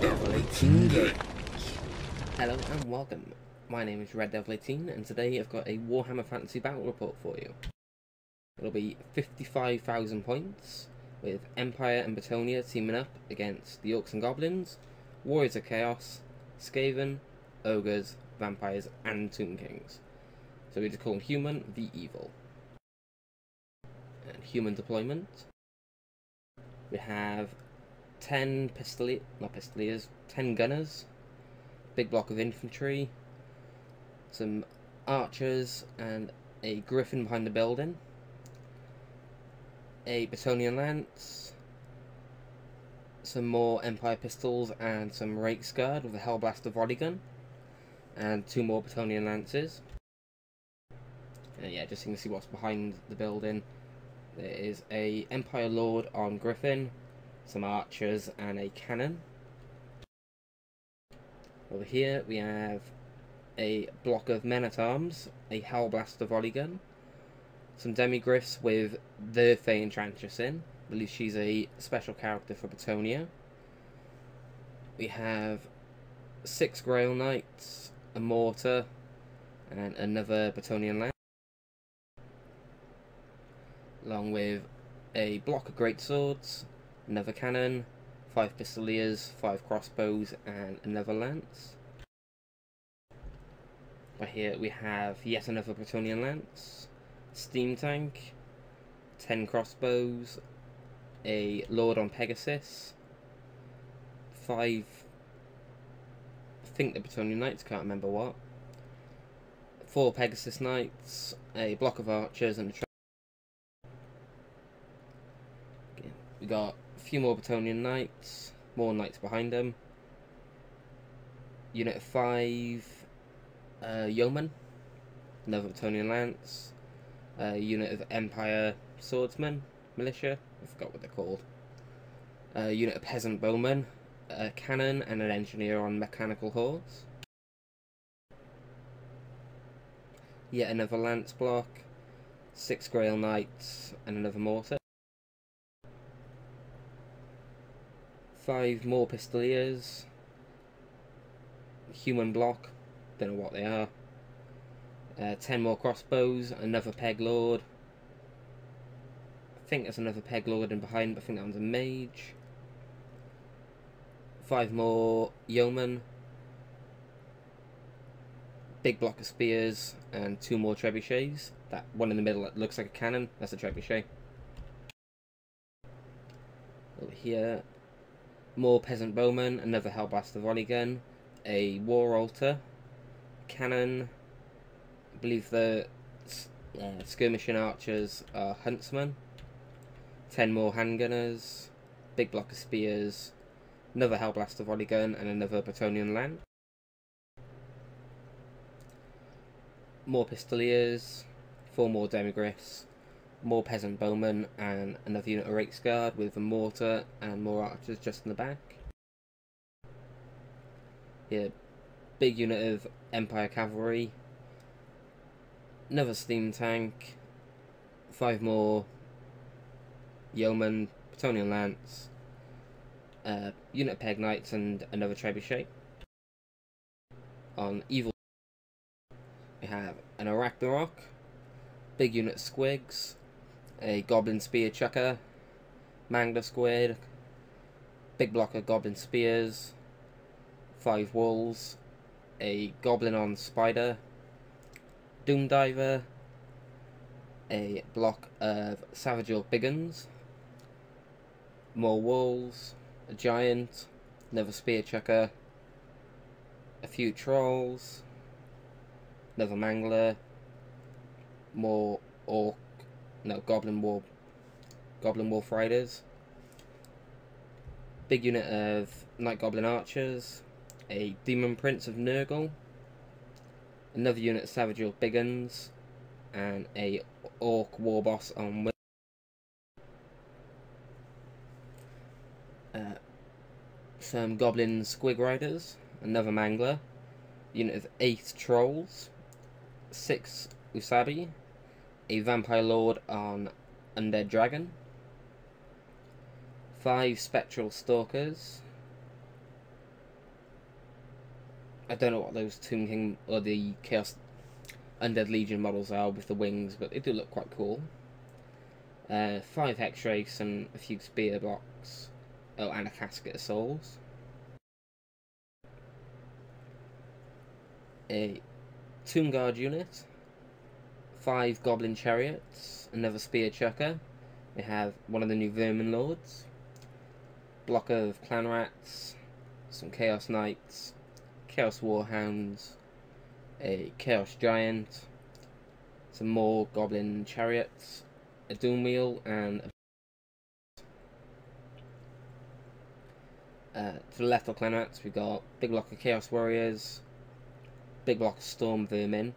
Devil 18 Gauge. Hello and welcome. My name is Red Devil 18 and today I've got a Warhammer Fantasy Battle Report for you. It'll be 55,000 points with Empire and Bretonnia teaming up against the Orcs and Goblins, Warriors of Chaos, Skaven, Ogres, Vampires and Tomb Kings. So we just call them Human the Evil. And Human deployment. We have 10 pistoli- not pistoliers, 10 gunners, big block of infantry, some archers, and a griffin behind the building, a Bretonnian lance, some more Empire pistols, and some Reiksguard with a Hellblaster volley gun, and two more Bretonnian lances. And yeah, just so you can see what's behind the building. There is a Empire Lord on Griffin, some archers, and a cannon. Over here we have a block of men-at-arms, a Hellblaster volley gun, some demigryphs with the Fey Enchantress in. I believe she's a special character for Bretonnia. We have six Grail Knights, a mortar, and another Bretonnian lance. Along with a block of great swords, another cannon, five pistoliers, five crossbows, and another lance. Right here we have yet another Bretonnian lance, steam tank, ten crossbows, a lord on Pegasus, five. I think the Bretonnian knights can't remember what. Four Pegasus knights, a block of archers, and a. We got few more Bretonnian knights, more knights behind them. Unit of 5 uh, yeomen, another Bretonnian lance, a unit of Empire swordsmen, militia, I forgot what they're called. A unit of peasant bowmen, a cannon, and an engineer on mechanical horse. Yet another lance block, six Grail Knights, and another mortar. Five more pistoliers, human block, don't know what they are, uh, ten more crossbows, another peg lord, I think there's another peg lord in behind, but I think that one's a mage, five more yeomen, big block of spears, and two more trebuchets, that one in the middle that looks like a cannon, that's a trebuchet. Over here, more peasant bowmen, another hellblaster volley gun, a war altar, cannon, I believe the uh, skirmishing archers are huntsmen, ten more handgunners, big block of spears, another hellblaster volley gun, and another Bretonnian lance. More pistoliers, four more demigryphs, more peasant bowmen and another unit of Reiksguard with a mortar and more archers just in the back. Yeah, big unit of Empire cavalry, another steam tank, five more yeoman, Bretonnian lance, uh, unit of peg knights and another trebuchet. On evil, we have an Arachnarok, big unit of squigs, a goblin spear chucker, mangler squig, big block of goblin spears, five wolves, a goblin on spider, doom diver, a block of savage orc big'uns, more wolves, a giant, another spear chucker, a few trolls, another mangler, more orc no, Goblin War, Goblin Wolf Riders. Big unit of Night Goblin Archers, a Demon Prince of Nurgle, another unit of Savage Orc Big'uns, and a Orc War Boss on uh, some Goblin Squig Riders, another Mangler, unit of 8 Trolls, 6 Ushabti, a Vampire Lord on Undead Dragon, five Sepulchral Stalkers, I don't know what those Tomb King or the Chaos Undead Legion models are with the wings, but they do look quite cool. Uh, five Hexwraiths and a few spear blocks. Oh, and a casket of souls. A Tomb Guard unit. Five Goblin Chariots. Another Spear Chucker. We have one of the new Vermin Lords. Block of Clan Rats. Some Chaos Knights. Chaos Warhounds. A Chaos Giant. Some more Goblin Chariots a Doom Wheel, and uh, to the left of Clanrats, we've got Big Block of Chaos Warriors, Big Block of Storm Vermin,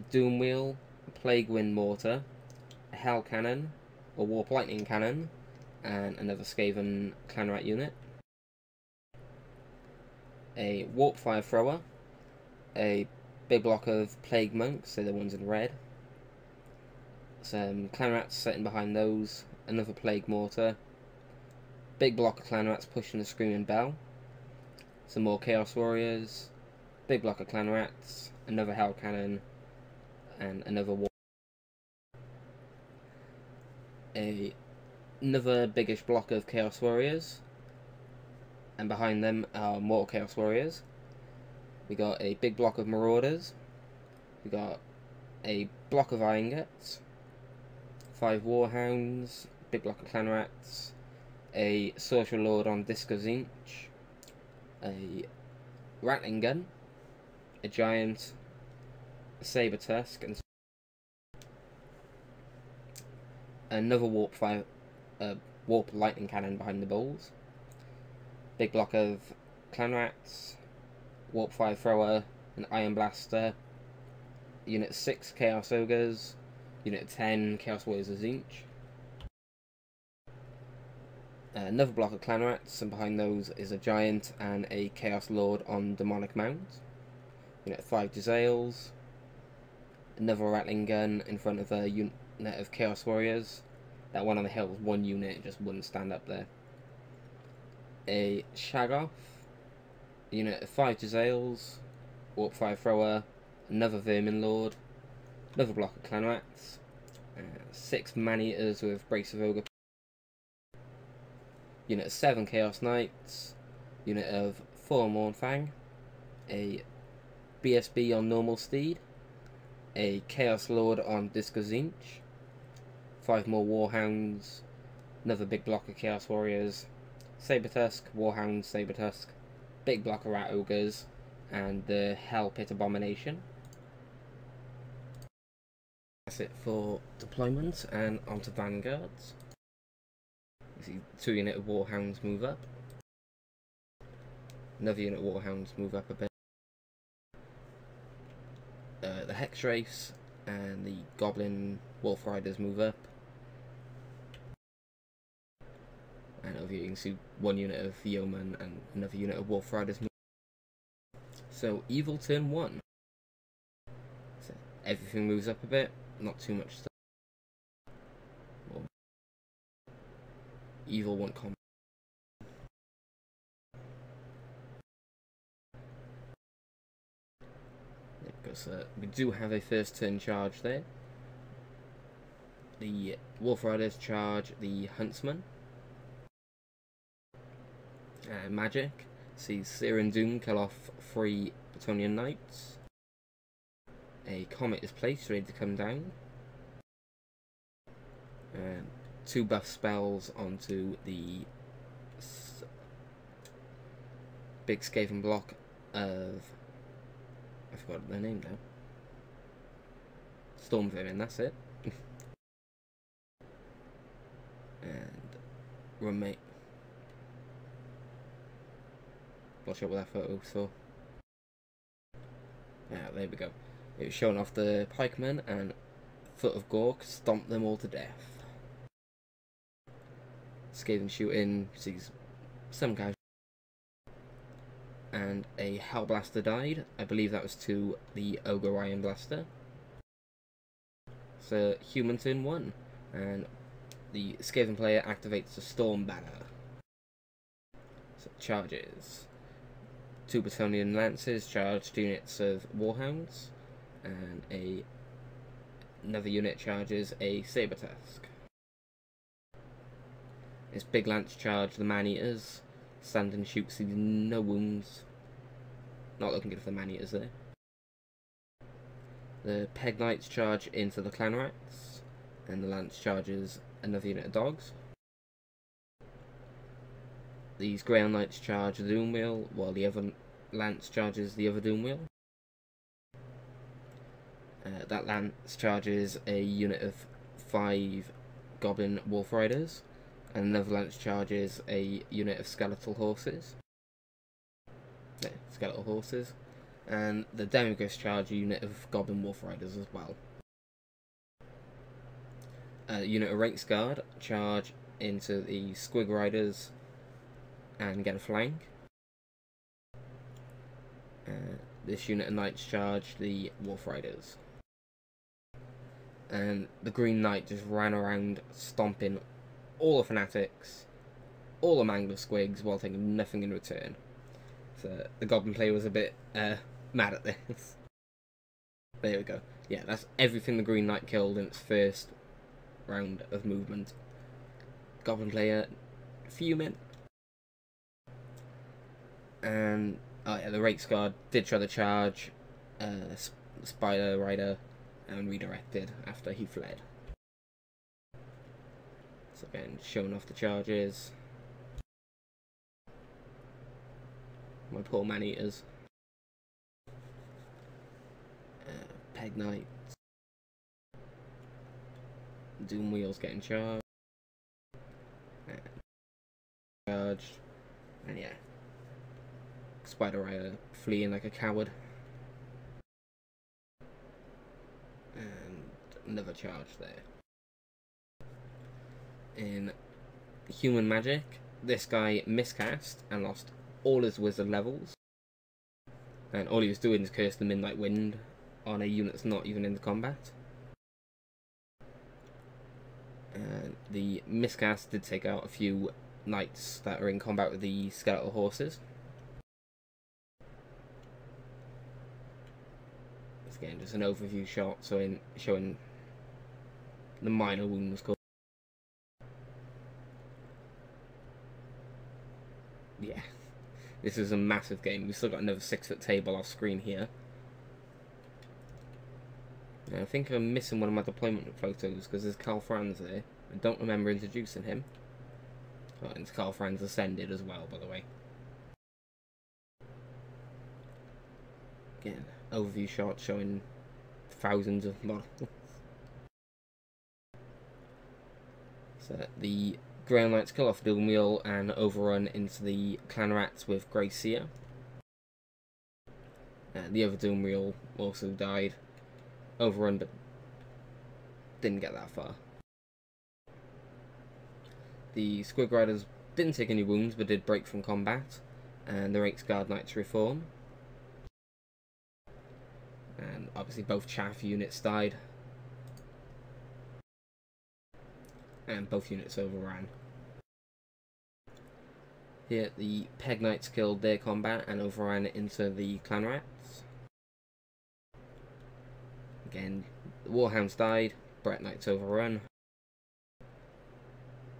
a Doom Wheel, Plague Wind Mortar, a Hell Cannon, a Warp Lightning Cannon, and another Skaven Clanrat unit, a Warp Fire Thrower, a big block of Plague Monks, so the ones in red, some clan rats sitting behind those, another plague mortar, big block of clan rats pushing the screaming bell, some more chaos warriors, big block of clan rats, another hell cannon, and another war. A another biggish block of chaos warriors, and behind them are more chaos warriors. We got a big block of marauders. We got a block of iron guts five Warhounds, big block of clan rats, a Social Lord on Disc of Tzeentch, a Ratling Gun, a Giant, a Saber Tusk, and another Warp Fire, uh, Warp Lightning Cannon behind the balls, big block of clan rats, Warp Fire Thrower, an Iron Blaster, Unit 6 Chaos Ogres, Unit 10, Chaos Warriors of Tzeentch. Uh, another block of clan rats, and behind those is a giant and a Chaos Lord on Demonic Mount. Unit 5 Jezzails. Another Ratling Gun in front of a unit of Chaos Warriors. That one on the hill was one unit, just wouldn't stand up there. A Shaggoth. Unit of 5 Jezzails. Warp Fire Thrower. Another Vermin Lord Another block of clan rats. Uh, six man-eaters with brace of ogre. Unit of seven chaos knights. Unit of four Mournfang. A BSB on normal steed. A chaos lord on Disc of Tzeentch. Five more warhounds. Another big block of chaos warriors. Saber Tusk, Warhound, Saber Tusk, big block of rat ogres, and the Hell Pit Abomination. That's it for deployment and onto vanguards. You see two unit of warhounds move up. Another unit of warhounds move up a bit. Uh, Race and the Goblin Wolf Riders move up. And over here you can see one unit of Yeoman and another unit of Wolf Riders move So evil turn one. So everything moves up a bit not too much stuff. Well, evil one combat. Because uh, we do have a first turn charge there. The Wolf Riders charge the Huntsman. Uh, magic sees Searing Doom kill off three Bretonnian Knights a comet is placed, ready to come down. Um, two buff spells onto the big Skaven block of forgot their name now. Storm Vermin, that's it. and roommate. Watch out with that photo, so. Yeah, there we go. It was showing off the pikemen and Foot of Gork stomped them all to death. Skaven shooting sees some guys and a Hellblaster died. I believe that was to the Ogre Iron Blaster. So human turn one, and the Skaven player activates the Storm Banner. So charges. two Bretonnian Lancers charged units of Warhounds, and a another unit charges a Saber Tusk. This big lance charge the Man Eaters, stand and shoots these no wounds. Not looking good for the Man Eaters there. The Peg Knights charge into the Clan Rats, and the Lance charges another unit of dogs. These Grail Knights charge the Doom Wheel, while the other Lance charges the other Doom Wheel. Uh, that Lance charges a unit of five Goblin Wolf Riders, and another Lance charges a unit of Skeletal Horses. Skeletal Horses. And the Demigryphs charge unit of Goblin Wolf Riders as well. A unit of Reiksguard charge into the Squig Riders and get a flank. Uh, this unit of Knights charge the Wolf Riders. And the Green Knight just ran around stomping all the Fanatics, all the Mangler Squigs while taking nothing in return. So the Goblin player was a bit uh, mad at this. There we go. Yeah, that's everything the Green Knight killed in its first round of movement. Goblin player fuming. And oh yeah, the Reiksguard did try to charge uh, Spider Rider and redirected after he fled. So again, showing off the charges. My poor man eaters. Uh, Peg Knights. Doom Wheels getting charged. And charged. And yeah. Spider Rider fleeing like a coward. And another charge there. In Human Magic, this guy miscast and lost all his wizard levels. And all he was doing is curse the Midnight Wind on a unit that's not even in the combat. And the miscast did take out a few knights that are in combat with the skeletal horses. again just an overview shot showing showing the minor wounds caused. Yeah, this is a massive game. We've still got another six foot table off screen here. I think I'm missing one of my deployment photos because there's Karl Franz there. I don't remember introducing him. Oh, and Karl Franz ascended as well, by the way. Again, overview shot showing thousands of models. so the Grail Knights kill off Doom Wheel and overrun into the Clan Rats with Grey Seer. Uh, the other Doom Wheel also died. Overrun but didn't get that far. The Squig Riders didn't take any wounds but did break from combat. And the Reiksguard Knights reform and obviously both chaff units died and both units overran. Here the Peg Knights killed their combat and overran into the Clan Rats. Again, the Warhounds died, Brett Knights overrun.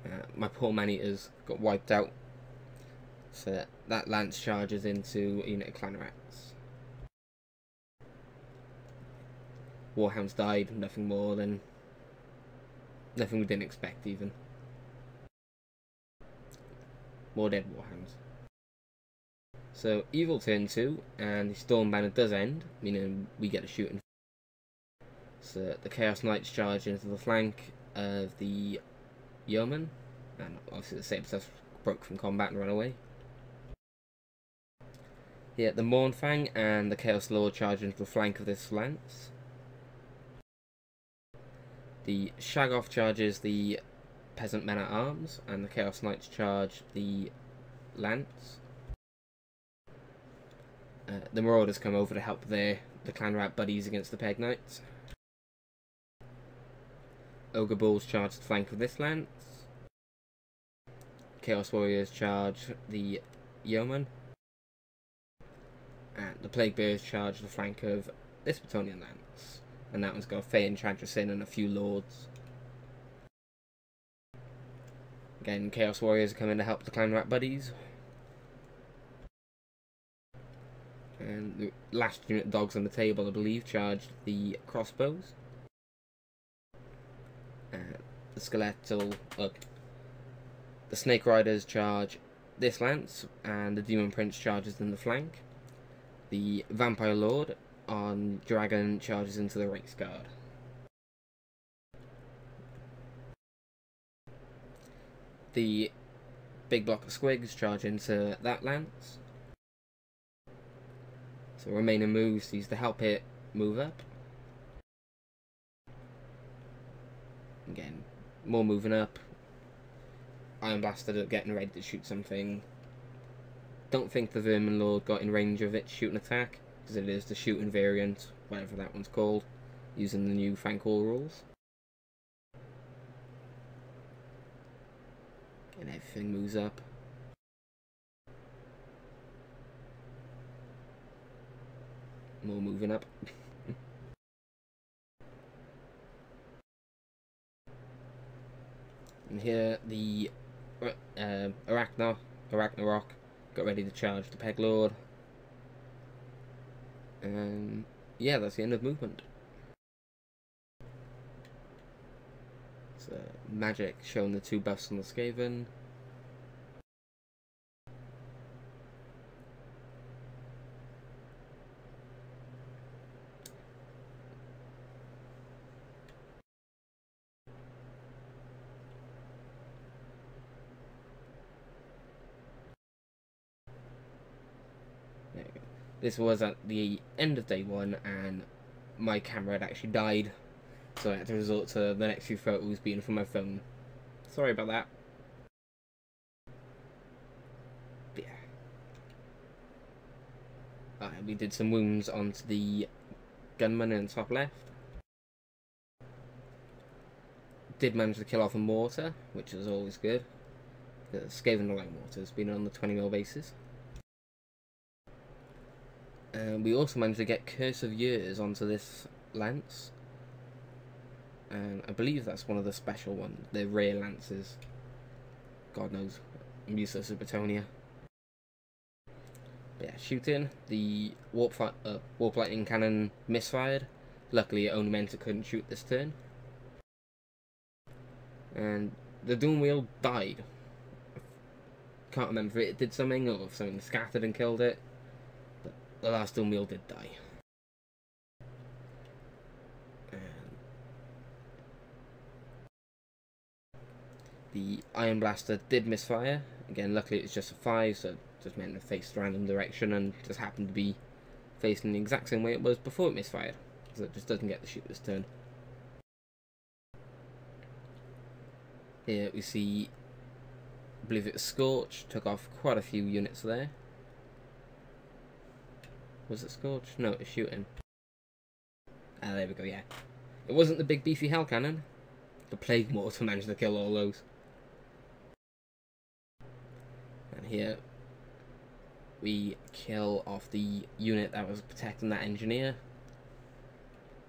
Uh, my poor man-eaters got wiped out. So that lance charges into a unit of Clan Rats. Warhounds died, nothing more than nothing we didn't expect even. More dead Warhounds. So evil turn two, and the storm banner does end, meaning we get a shooting. So the Chaos Knights charge into the flank of the Yeoman, and obviously the Saber Tusk broke from combat and ran away. Here, the Mournfang and the Chaos Lord charge into the flank of this lance. The Shaggoth charges the Peasant Men at Arms, and the Chaos Knights charge the Lance. Uh, the Marauders come over to help their the Clan Rat buddies against the Peg Knights. Ogre Bulls charge the flank of this lance. Chaos Warriors charge the Yeoman. And the Plague Bears charge the flank of this Bretonnian Lance. And that one's got Fey Enchantress in and a few Lords. Again, Chaos Warriors are coming to help the Clan Rat Buddies. And the last unit dogs on the table, I believe, charged the crossbows. Uh, the skeletal, uh, the Snake Riders charge this lance, and the Demon Prince charges in the flank. The Vampire Lord on Dragon charges into the Reiksguard. The big block of squigs charge into that lance. So remaining moves use to help it move up. Again, more moving up. Iron Blaster getting ready to shoot something. Don't think the Vermin Lord got in range of its shooting attack, because it is the shooting variant, whatever that one's called, using the new Thanquol rules. And everything moves up. More moving up. and here the uh, Arachna, Arachnarok got ready to charge the Peg Lord. And yeah, that's the end of movement. So magic showing the two buffs on the Skaven. This was at the end of day one, and my camera had actually died, so I had to resort to the next few photos being from my phone. Sorry about that. Yeah. Right, we did some wounds onto the gunman in the top left. Did manage to kill off a mortar, which is always good. The Skaven Light Mortar's been on the 20mm basis. And we also managed to get Curse of Years onto this lance. And I believe that's one of the special ones, the rare lances. God knows, I'm useless. But yeah, shooting, the warp, uh, warp lightning cannon misfired. Luckily it only meant it couldn't shoot this turn. And the Doom Wheel died. Can't remember if it did something or if something scattered and killed it the last Doom did die. the Iron Blaster did misfire. Again, luckily it's just a 5, so it just meant to face the random direction and just happened to be facing the exact same way it was before it misfired. So it just doesn't get the shoot this turn. Here we see, I believe it was Scorch, took off quite a few units there. Was it Scorch? No, it's shooting. Ah, there we go, yeah. It wasn't the big beefy hell cannon. The Plague Mortar managed to kill all those. And here we kill off the unit that was protecting that engineer.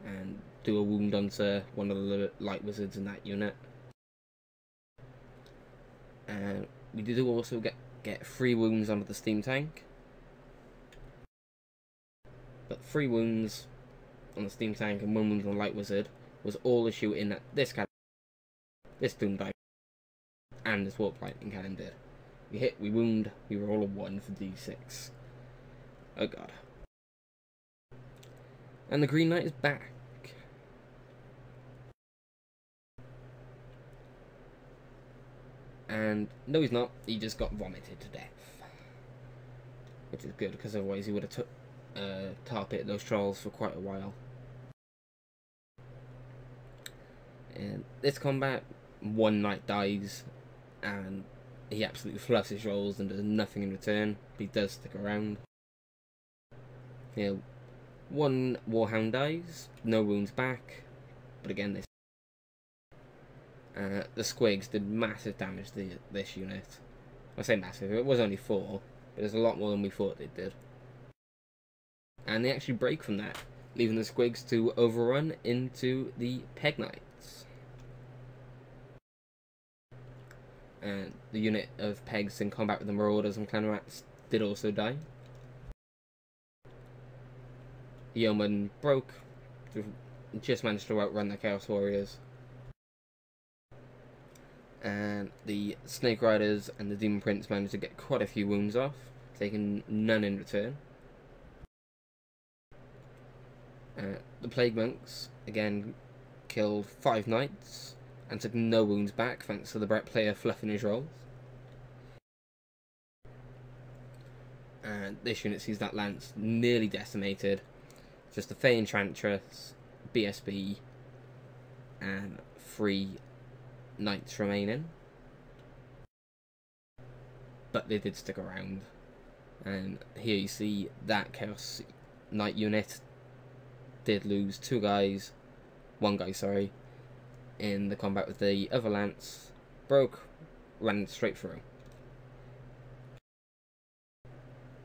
And do a wound onto one of the light wizards in that unit. And we did also get, get three wounds onto the steam tank. But three wounds on the steam tank and one wound on the light wizard was all the shooting that this cannon, this doom dive, and this warp lightning cannon did. We hit, we wound, we roll a one for d6. Oh god. And the Green Knight is back. And no, he's not. He just got vomited to death, which is good because otherwise he would have took uh, tar those trolls for quite a while. And this combat, one knight dies, and he absolutely fluffs his rolls and does nothing in return. But he does stick around. You know, one warhound dies, no wounds back, but again this. Uh, the squigs did massive damage to this unit. I say massive, it was only four, but it's a lot more than we thought they did. And they actually break from that, leaving the Squigs to overrun into the Peg Knights. And the unit of Pegs in combat with the Marauders and Clan Rats did also die. The Yeoman broke, just managed to outrun the Chaos Warriors. And the Snake Riders and the Demon Prince managed to get quite a few wounds off, taking none in return. Uh, the Plague Monks, again, killed five knights and took no wounds back thanks to the Brett player fluffing his rolls. And this unit sees that lance nearly decimated. Just a Fey Enchantress, BSB, and three knights remaining. But they did stick around. And here you see that Chaos Knight unit did lose two guys, one guy, sorry, in the combat with the other lance. Broke, ran straight through.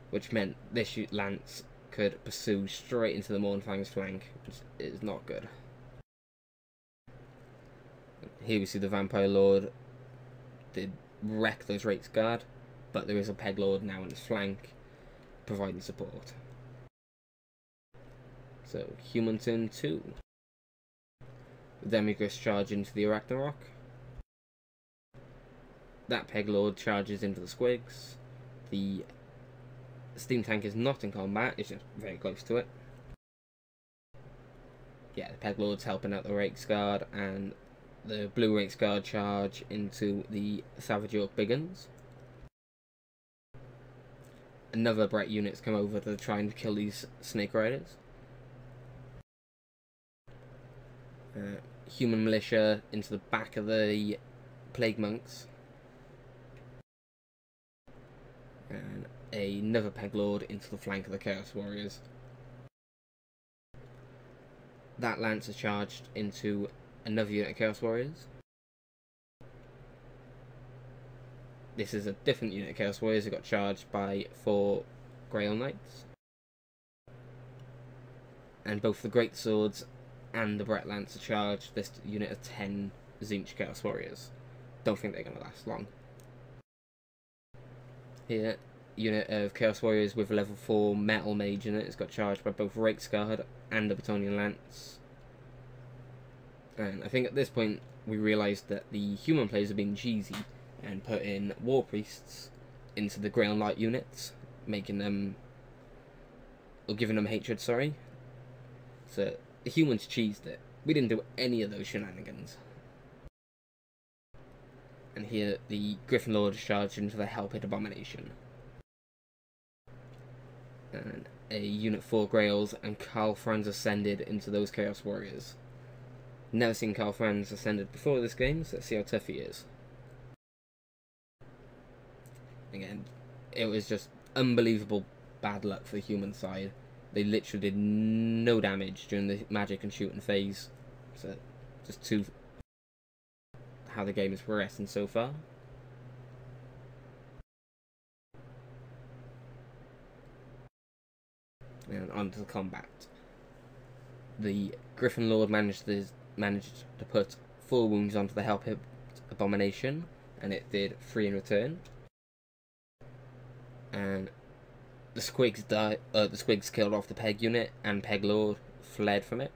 Which meant this lance could pursue straight into the Mournfang's flank, which is not good. Here we see the Vampire Lord did wreck those Reiksguard, but there is a Peg Lord now on his flank, providing support. So, Human turn 2. Demigris charge into the Arachnarok. That Peg Lord charges into the Squigs. The Steam Tank is not in combat, it's just very close to it. Yeah, the Peg Lord's helping out the Reiksguard, and the Blue Reiksguard charge into the Savage Orc Big'uns. Another Bright units come over to try and kill these Snake Riders. Uh, human militia into the back of the plague monks. And another peg lord into the flank of the chaos warriors. That lance is charged into another unit of chaos warriors. This is a different unit of chaos warriors who got charged by four Grail Knights. And both the Great Swords and the Brett Lancer charge this unit of 10 Tzeentch Chaos Warriors. Don't think they're going to last long. Here, unit of Chaos Warriors with level 4 Metal Mage in it It's got charged by both Reiksguard and the Bretonnian Lance. And I think at this point we realised that the human players have been cheesy and put in War Priests into the Grail Knight units, making them, or giving them hatred, sorry. So the humans cheesed it. We didn't do any of those shenanigans. And here, the Griffin Lord charged into the Hellpit Abomination. And a Unit 4 Grails and Karl Franz ascended into those Chaos Warriors. Never seen Karl Franz ascended before this game, so let's see how tough he is. Again, it was just unbelievable bad luck for the human side. They literally did no damage during the magic and shooting phase. So, just to how the game is progressing so far. And on to the combat. The Griffin Lord managed to, managed to put four wounds onto the Hellpit Abomination, and it did three in return. And the Squigs died. Uh, the Squigs killed off the Peg unit, and Peg Lord fled from it,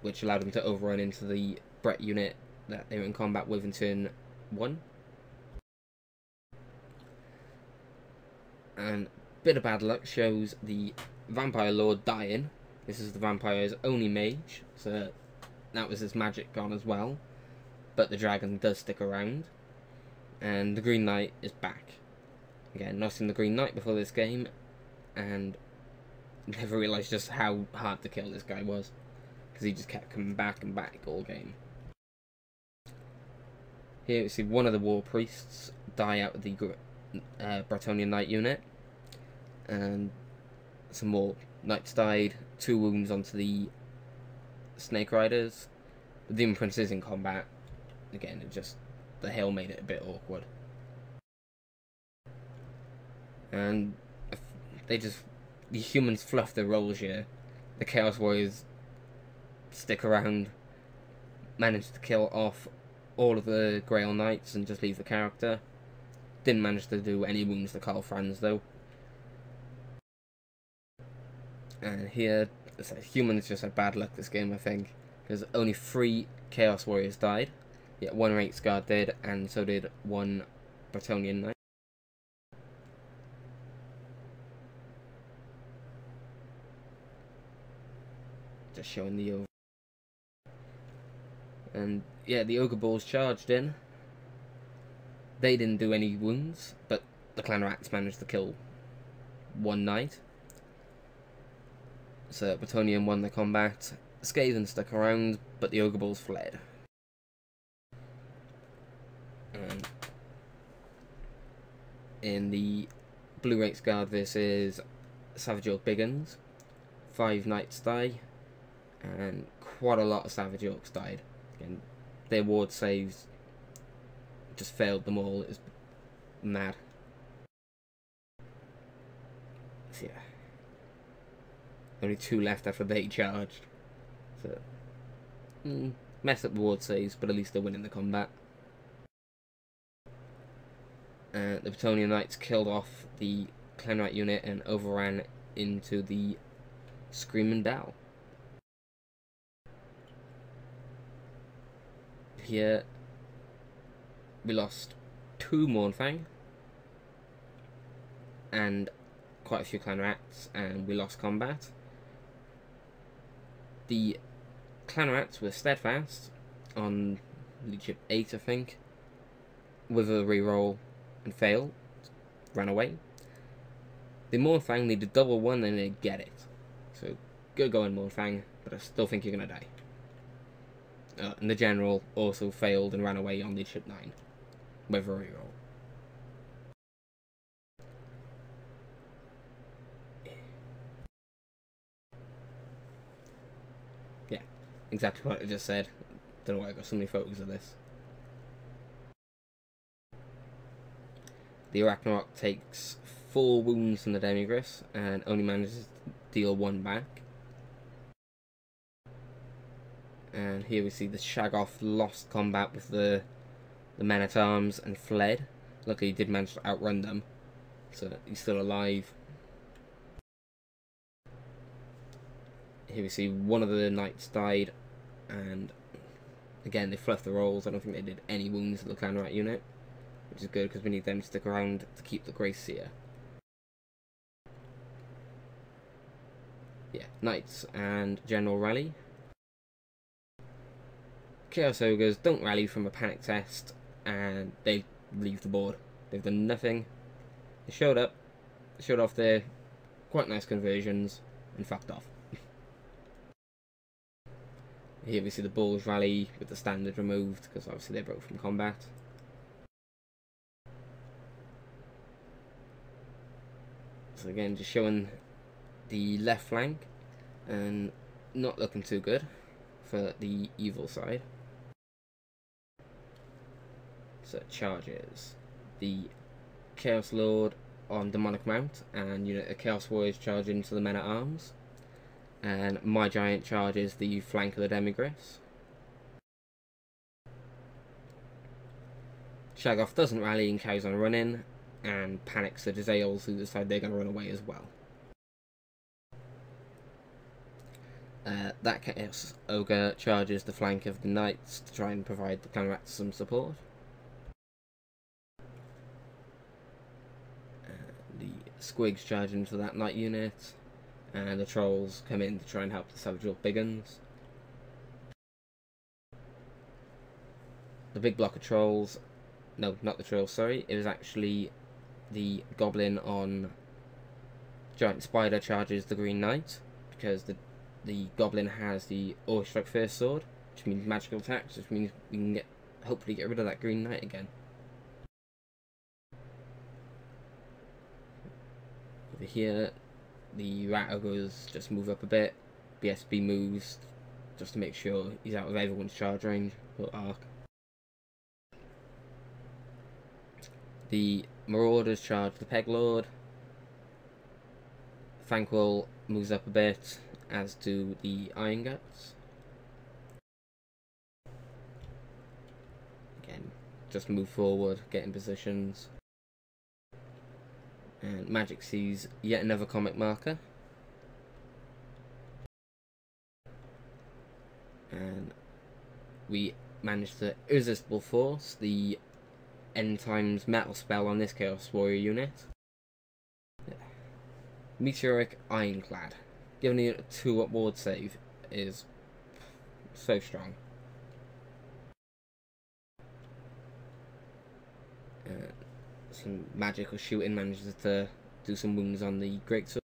which allowed them to overrun into the Brett unit that they were in combat with in turn one. And bit of bad luck shows the Vampire Lord dying. This is the vampire's only mage, so that was his magic gone as well. But the dragon does stick around, and the Green Knight is back. Again, not seen the Green Knight before this game, and never realised just how hard to kill this guy was. Because he just kept coming back and back all game. Here we see one of the War Priests die out of the uh, Bretonnian Knight unit. And some more Knights died. Two wounds onto the Snake Riders. The Prince is in combat. Again, it just... The hill made it a bit awkward. And they just the humans fluff their roles here. The Chaos Warriors stick around, manage to kill off all of the Grail Knights and just leave the character. Didn't manage to do any wounds to Karl Franz though. And here, humans just had bad luck this game, I think, because only three Chaos Warriors died, yet one Reiksguard did, and so did one Bretonnian Knight. Showing the over. And yeah, the Ogre Bulls charged in. They didn't do any wounds, but the Clan Rats managed to kill one knight. So Bretonnian won the combat. Skaven stuck around, but the Ogre Bulls fled. And in the Blue Reiksguard versus Savage Orc Big'uns, five knights die, and quite a lot of Savage Orcs died. And their ward saves just failed them all. It was mad. So, yeah. Only two left after they charged. So, mm, mess up ward saves, but at least they're winning the combat. Uh, the Bretonnian Knights killed off the Clanrat unit and overran into the Screaming Bell. Here, we lost two Mournfang and quite a few clan rats, and we lost combat. The clan rats were steadfast on leadership 8, I think, with a reroll and failed, ran away. The Mournfang needed double one and they get it. So good going Mournfang, but I still think you're gonna die. Uh, and the general also failed and ran away on the ship 9 with a reroll. Yeah, exactly what I just said. Don't know why I got so many photos of this. The Arachnarok takes four wounds from the Demigryphs and only manages to deal one back. And here we see the Shaggoth lost combat with the the men at arms and fled. Luckily, he did manage to outrun them, so he's still alive. Here we see one of the knights died, and again they fluffed the rolls. I don't think they did any wounds to the clan unit, which is good because we need them to stick around to keep the Grey Seer. Yeah, knights and general rally. Chaos Ogres don't rally from a panic test and they leave the board. They've done nothing. They showed up, showed off their quite nice conversions, and fucked off. Here we see the Bulls rally with the standard removed, because obviously they broke from combat. So again, just showing the left flank, and not looking too good for the evil side charges. The Chaos Lord on Demonic Mount, and you know Chaos Warriors charge into the men at arms. And my giant charges the flank of the Demigryphs. Shaggoth doesn't rally and carries on running, and panics the Jezzails who decide they're going to run away as well. Uh, that Chaos Ogre charges the flank of the Knights to try and provide the Clan Rats some support. Squigs charge into that knight unit, and the trolls come in to try and help the Savage Orc Big'uns. The big block of trolls, no, not the trolls, sorry, it was actually the goblin on Giant Spider charges the Green Knight, because the the goblin has the Awe Strike First Sword, which means magical attacks, which means we can get hopefully get rid of that Green Knight again. Over here, the rat ogres just move up a bit. BSB moves just to make sure he's out of everyone's charge range or arc. The Marauders charge the Peg Lord. Thanquol moves up a bit, as do the Iron Guts. Again, just move forward, get in positions. And Magic sees yet another comic marker. And we managed to Irresistible Force, the End Times metal spell on this Chaos Warrior unit. Meteoric Ironclad. Giving it a 2 up ward save is so strong. Uh, some magical shooting manages to do some wounds on the Great Sword.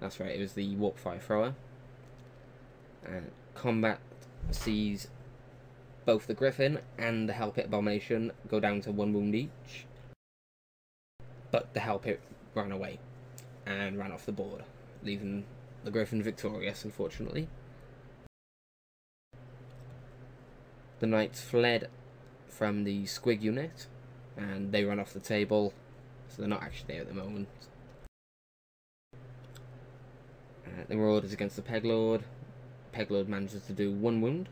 That's right, it was the Warp Fire Thrower. And combat sees both the Griffin and the Hell Pit Abomination go down to one wound each. But the Hell Pit ran away and ran off the board, leaving the Griffin victorious, unfortunately. The Knights fled from the Squig unit, and they run off the table, so they're not actually there at the moment. Uh, they were orders against the Peglord. Peglord manages to do one wound.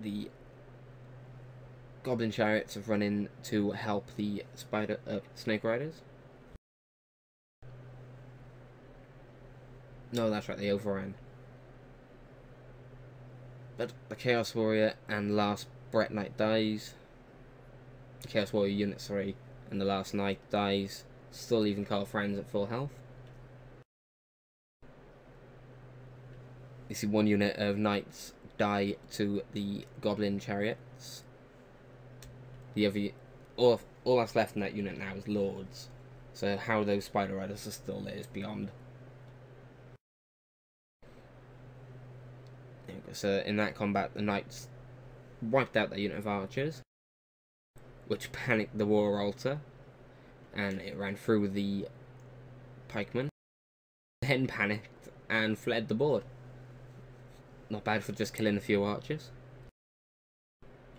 The Goblin chariots have run in to help the spider uh, snake riders. No, that's right, they overran. The Chaos Warrior and last Bret Knight dies. The Chaos Warrior unit, 3 and the last Knight dies, still leaving Karl Franz at full health. You see one unit of Knights die to the Goblin chariots. The other, all, all that's left in that unit now is Lords. So how those Spider Riders are still there is beyond. So in that combat, the Knights wiped out their unit of archers, which panicked the War Altar, and it ran through the pikemen, then panicked and fled the board. Not bad for just killing a few archers.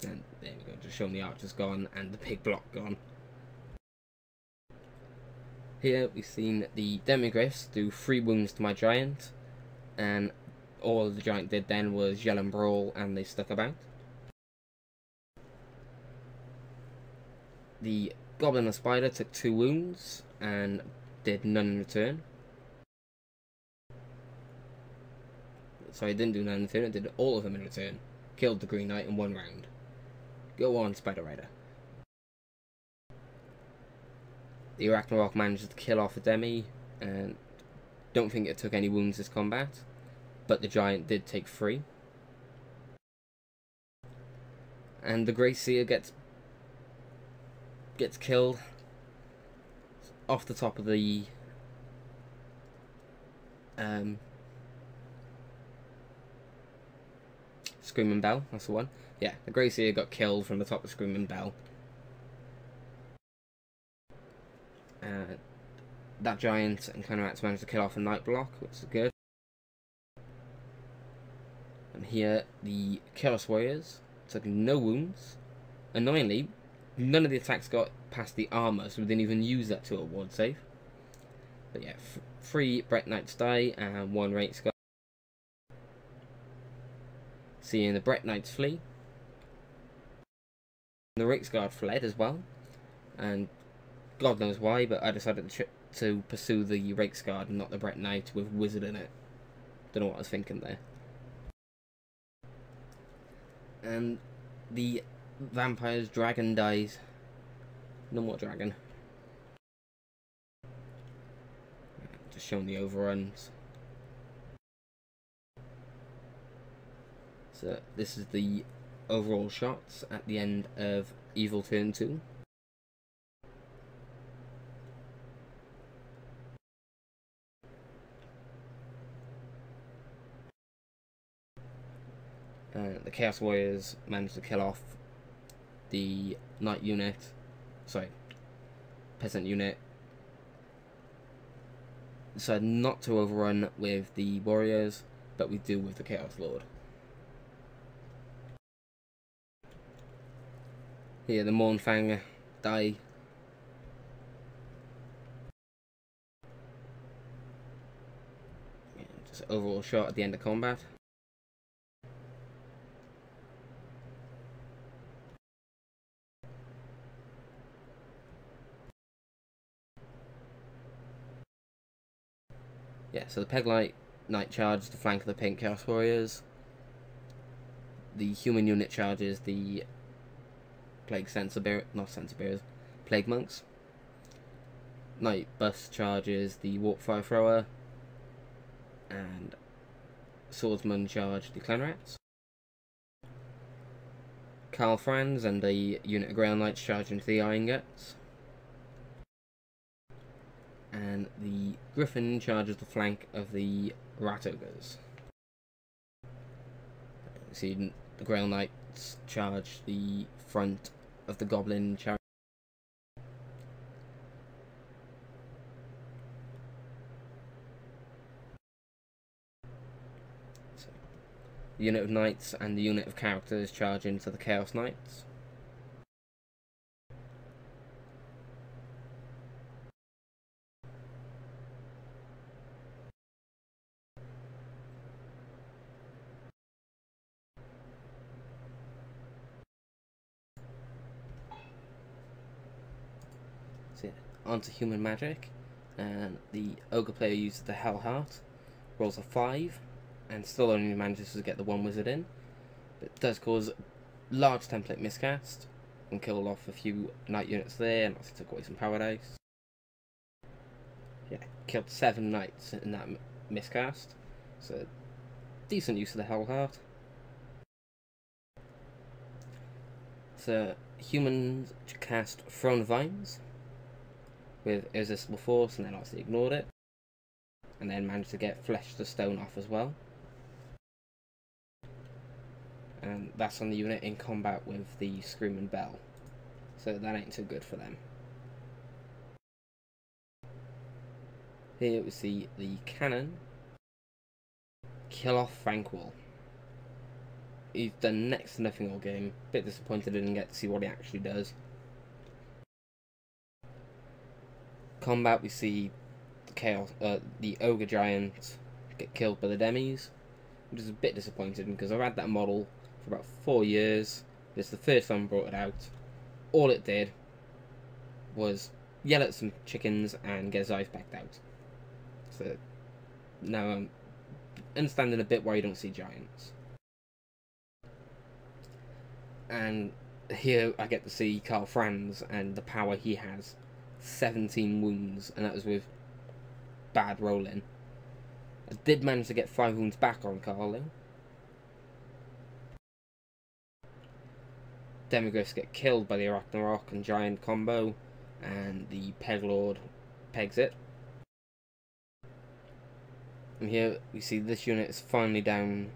And there we go, just showing the archers gone and the big block gone. Here we've seen the Demigryphs do three wounds to my giant, and all the giant did then was yell and bawl and they stuck about. The Goblin and Spider took two wounds and did none in return. So I didn't do none in return, I did all of them in return. Killed the Green Knight in one round. Go on, Spider Rider. The Arachnarok managed to kill off a Demi, and don't think it took any wounds this combat, but the Giant did take three. And the Grey Seer gets gets killed off the top of the um, Screaming Bell, that's the one. Yeah, the Grey Seer got killed from the top of Screaming Bell. Uh, that giant and Clanrats managed to kill off a knight block, which is good. Here, the Chaos Warriors took no wounds. Annoyingly, none of the attacks got past the armor, so we didn't even use that to a ward save. But yeah, three Bret Knights die and one Rate Scar. Seeing the Bret Knights flee. The Reiksguard fled as well, and God knows why, but I decided to, to pursue the Reiksguard and not the Bret Knight with Wizard in it. Don't know what I was thinking there. And the Vampire's Dragon dies. No more dragon. Just showing the overruns. So this is the overall shots at the end of Evil Turn 2. Uh, the Chaos Warriors managed to kill off the Knight unit, sorry, Peasant unit. Decided not to overrun with the Warriors, but we do with the Chaos Lord. Here, the Mournfang die. Yeah, just overall shot at the end of combat. Yeah, so the Peglite Knight charge the flank of the Pink Chaos Warriors. The human unit charges the Plague Censer Bear, not Censer Bearers, Plague Monks. Knight Bus charges the Warp Fire Thrower. And Swordsman charge the Clan Rats. Karl Franz and a unit of Grail Knights charge into the Iron and the Griffin charges the flank of the Rat Ogres. See, the Grail Knights charge the front of the Goblin chariot. So, the unit of knights and the unit of characters charge into the Chaos Knights. Onto human magic, and the ogre player uses the Hell Heart, rolls a 5, and still only manages to get the one wizard in. It does cause large template miscast, and kill off a few knight units there, and also took away some dice. Yeah, killed 7 knights in that miscast, so decent use of the Hell Heart. So, humans cast Throne Vines, with irresistible force and then obviously ignored it. And then managed to get flesh to stone off as well. And that's on the unit in combat with the Screaming Bell. So that ain't too good for them. Here we see the cannon kill off Frankwall. He's done next to nothing all game. Bit disappointed I didn't get to see what he actually does. Combat, we see the chaos, uh, the ogre giant get killed by the demis, which is a bit disappointing because I've had that model for about four years. This is the first time I brought it out. All it did was yell at some chickens and get his eyes backed out. So now I'm understanding a bit why you don't see giants. And here I get to see Karl Franz and the power he has 17 wounds, and that was with bad rolling. I did manage to get 5 wounds back on Carlo. Demigryphs get killed by the Arachnarok and Giant combo, and the Peglord pegs it. And here we see this unit is finally down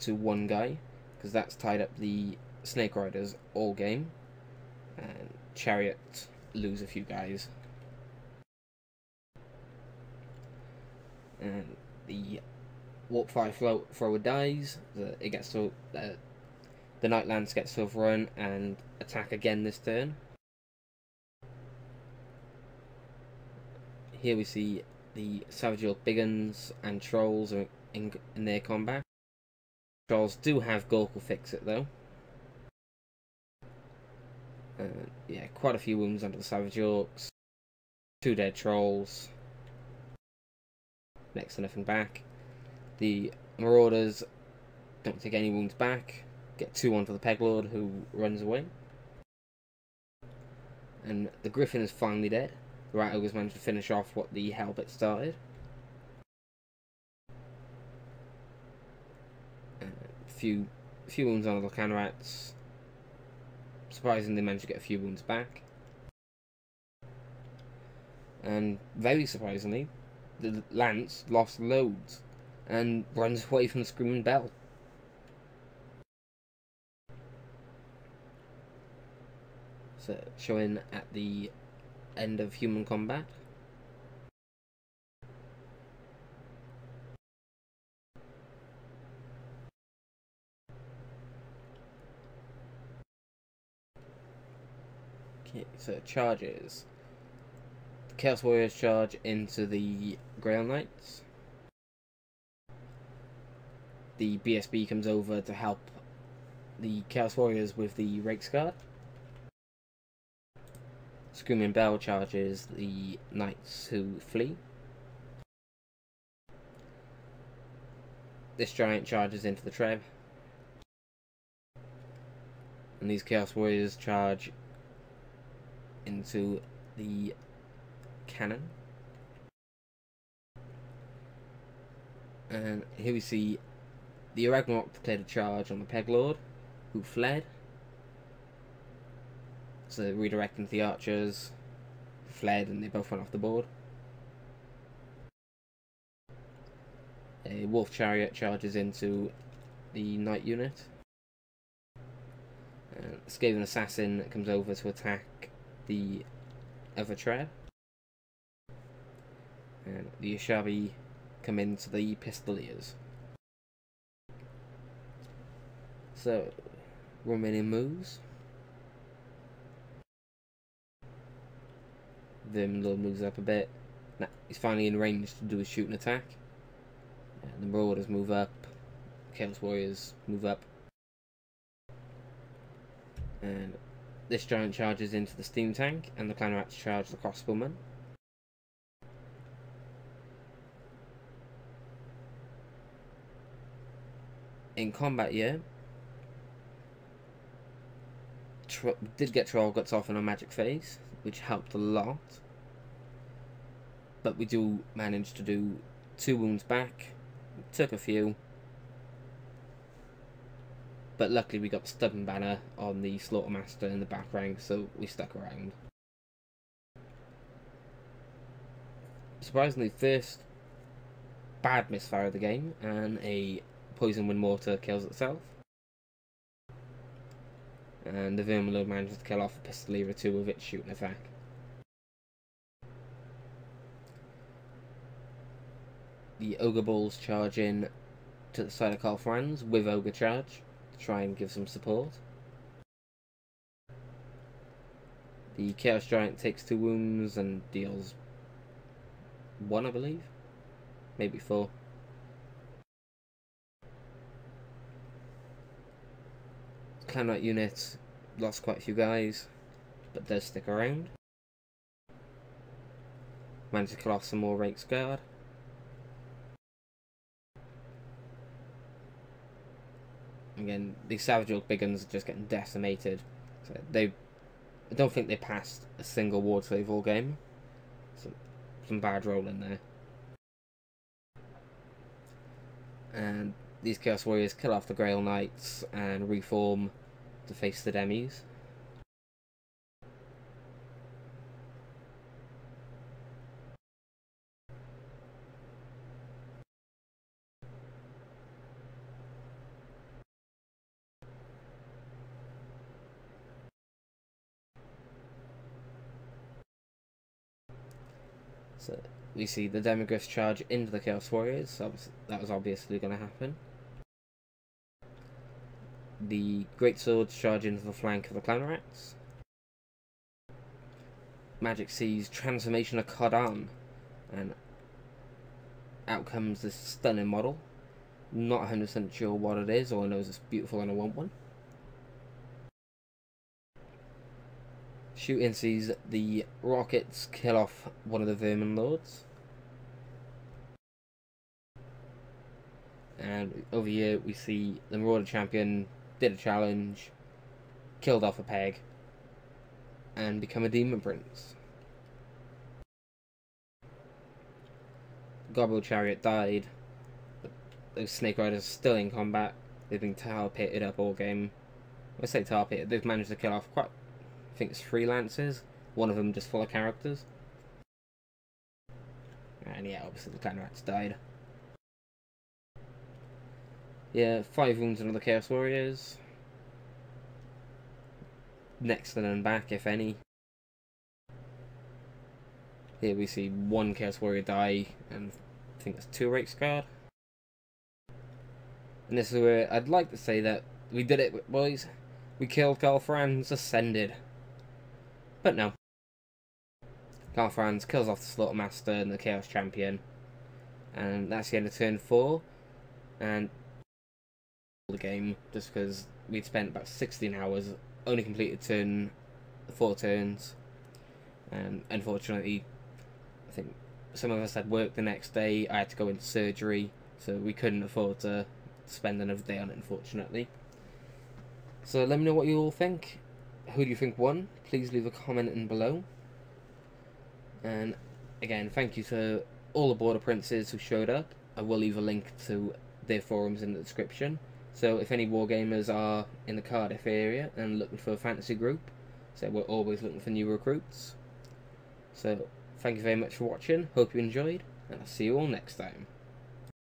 to one guy, because that's tied up the Snake Riders all game. And Chariot lose a few guys. And the warp fire thrower dies. The, it gets to uh, the Knight Lance gets to run and attack again this turn. Here we see the Savage Orc Big'uns and Trolls in, in, their combat. Trolls do have Gork will fix it though. Uh, yeah, quite a few wounds under the Savage Orcs. Two dead trolls. Next to nothing back. The Marauders don't take any wounds back. Get two on for the Peglord who runs away. And the Griffin is finally dead. The Rat Ogres managed to finish off what the Hell Pit started. A uh, few, few wounds on the Clan Rats surprisingly managed to get a few wounds back. And very surprisingly, the Lance lost loads and runs away from the Screaming Bell. So, showing at the end of human combat. Charges. The Chaos Warriors charge into the Grail Knights. The BSB comes over to help the Chaos Warriors with the Reiksguard. Screaming Bell charges the Knights who flee. This giant charges into the Treb. And these Chaos Warriors charge into the cannon. And here we see the Arachnarok declared a charge on the Peg Lord, who fled. So redirecting the archers, fled, and they both went off the board. A Wolf Chariot charges into the Knight unit. And Skaven Assassin comes over to attack the other And the Ushabti come into the Pistoliers. So, remaining moves. Verminlord moves up a bit. Now, he's finally in range to do a shooting attack. And the Marauders move up. Chaos Warriors move up. And this giant charges into the steam tank, and the clanrats charge the crossbowmen. In combat, yeah, Tro did get Troll Guts off in a magic phase, which helped a lot. But we do manage to do two wounds back, took a few. But luckily we got Stubborn Banner on the Slaughtermaster in the back rank, so we stuck around. Surprisingly, first bad misfire of the game, and a Poison Wind Mortar kills itself. And the Verminlord manages to kill off a Pistolier or two with its shooting attack. The Ogre Bulls charge in to the side of Karl Franz with Ogre Charge try and give some support. The Chaos Giant takes two wounds and deals one, I believe. Maybe four. Clan Knight unit lost quite a few guys, but does stick around. Managed to kill off some more Reiksguard. Again, these Savage Orc big'uns are just getting decimated. So they, I don't think they passed a single Ward Save all game. Some, some bad rolling there. And these Chaos Warriors kill off the Grail Knights and reform to face the demis. We see the Demigryphs charge into the Chaos Warriors, so that was obviously going to happen the Great Swords charge into the flank of the Clan Rats. Magic sees Transformation of Kadon, and out comes this stunning model. Not 100% sure what it is, all I know is it's beautiful and I want one. Shooting sees the rockets kill off one of the Vermin Lords. And over here we see the Marauder Champion did a challenge, killed off a peg, and become a demon prince. Gobble Chariot died, but those Snake Riders are still in combat. They've been tar pitted up all game. I say tar pitted, they've managed to kill off quite, I think it's three Lancers, one of them just full of characters. And yeah, obviously the Clan Rats died. Yeah, five wounds on the Chaos Warriors. Next to none back, if any. Here we see one Chaos Warrior die, and I think that's two Reiksguard. And this is where I'd like to say that we did it, boys. We killed Karl Franz, ascended. But no. Karl Franz kills off the Slaughtermaster and the Chaos Champion. And that's the end of turn 4. And the game just because we'd spent about 16 hours, only completed turn 4 turns. And unfortunately, I think some of us had work the next day. I had to go into surgery, so we couldn't afford to spend another day on it, unfortunately. So let me know what you all think. Who do you think won? Please leave a comment in below. And again, thank you to all the Border Princes who showed up. I will leave a link to their forums in the description. So if any Wargamers are in the Cardiff area and looking for a fantasy group, so we're always looking for new recruits. So thank you very much for watching, hope you enjoyed, and I'll see you all next time.